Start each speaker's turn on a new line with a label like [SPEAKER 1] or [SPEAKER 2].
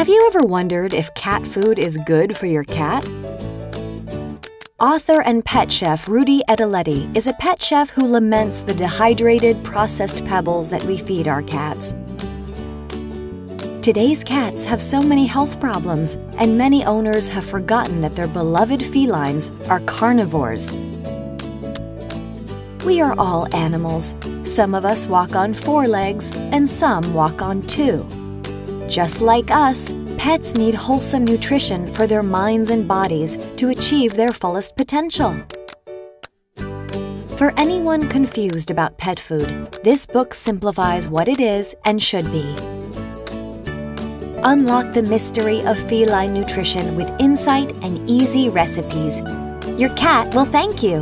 [SPEAKER 1] Have you ever wondered if cat food is good for your cat? Author and pet chef Rudy Edalati is a pet chef who laments the dehydrated, processed pebbles that we feed our cats. Today's cats have so many health problems, and many owners have forgotten that their beloved felines are carnivores. We are all animals. Some of us walk on four legs, and some walk on two. Just like us, pets need wholesome nutrition for their minds and bodies to achieve their fullest potential. For anyone confused about pet food, this book simplifies what it is and should be. Unlock the mystery of feline nutrition with insight and easy recipes. Your cat will thank you.